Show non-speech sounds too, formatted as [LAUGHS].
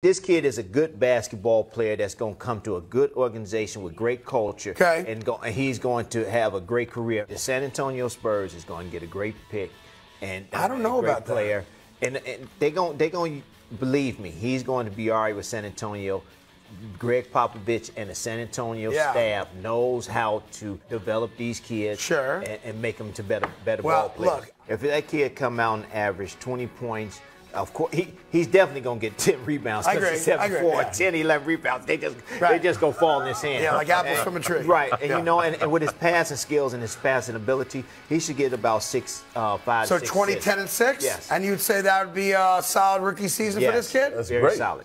This kid is a good basketball player that's going to come to a good organization with great culture. Okay. And, go, and he's going to have a great career. The San Antonio Spurs is going to get a great pick. And I don't know about that. player. And, and they're going they going to believe me. He's going to be all right with San Antonio. Gregg Popovich and the San Antonio Yeah. staff knows how to develop these kids Sure. and, and make them to better better Well, ball players. look. if that kid come out and average 20 points, of course he, he's definitely gonna get [LAUGHS] 10 rebounds. I 'cause agree. he's 7 I agree, 4, yeah. 10, 11 rebounds. They just they Right. just go fall in his hand. Yeah, like apples And- from a tree. Right, and Yeah. you know, and, and with his passing skills and his passing ability, he should get about six, uh, five, So six, 20, six. 10, and 6? Yes. And you'd say that would be a solid rookie season for this kid? That's Very great. solid.